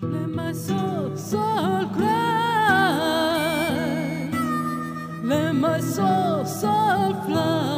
Let my soul, soul cry. Let my soul, soul fly.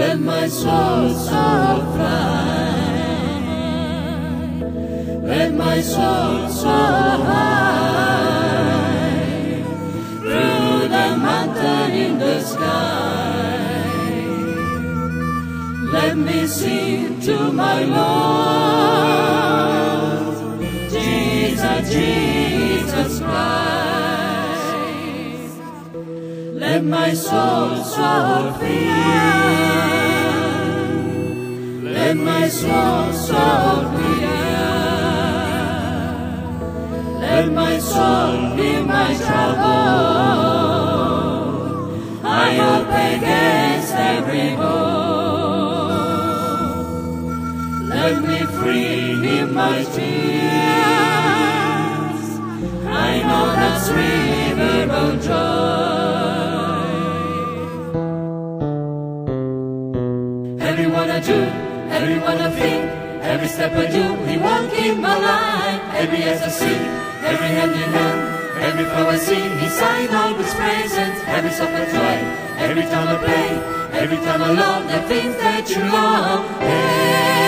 Let my soul, soul fly. Let my soul, soul high. Through the mountain in the sky. Let me sing to my Lord. Jesus, Jesus Christ. Let my soul, soar free. Let my soul, soar free. Let my soul be my trouble. I hope against every hope. Let me free in my tears. I know that's river of joy. I do, everyone I think, every step I do, He won't keep my line. Every as I see, every hand in hand, every flow I sing, He sign all His presence. Every song I joy, every time I play, every time I love the things that you love.